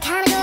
kinda